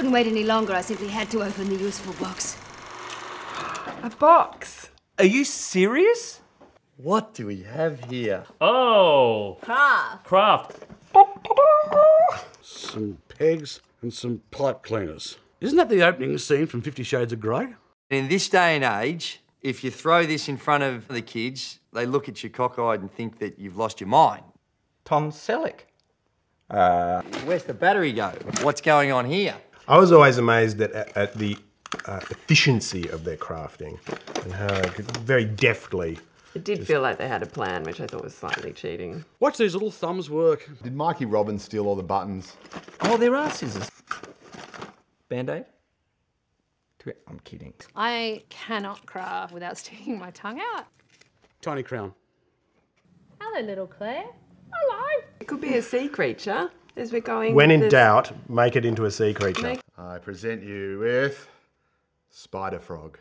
couldn't wait any longer. I simply had to open the useful box. A box. Are you serious? What do we have here? Oh, Craft. craft. Some pegs and some pipe cleaners. Isn't that the opening scene from Fifty Shades of Grey? In this day and age, if you throw this in front of the kids, they look at you cockeyed and think that you've lost your mind. Tom Selleck. Uh, Where's the battery go? What's going on here? I was always amazed at, at, at the uh, efficiency of their crafting and how they could very deftly. It did feel like they had a plan, which I thought was slightly cheating. Watch these little thumbs work. Did Mikey Robins steal all the buttons? Oh, there are scissors. Band-aid? I'm kidding. I cannot craft without sticking my tongue out. Tiny crown. Hello, little Claire. Hello. It could be a sea creature, as we're going. When in this- doubt, make it into a sea creature. Make- I present you with Spider Frog.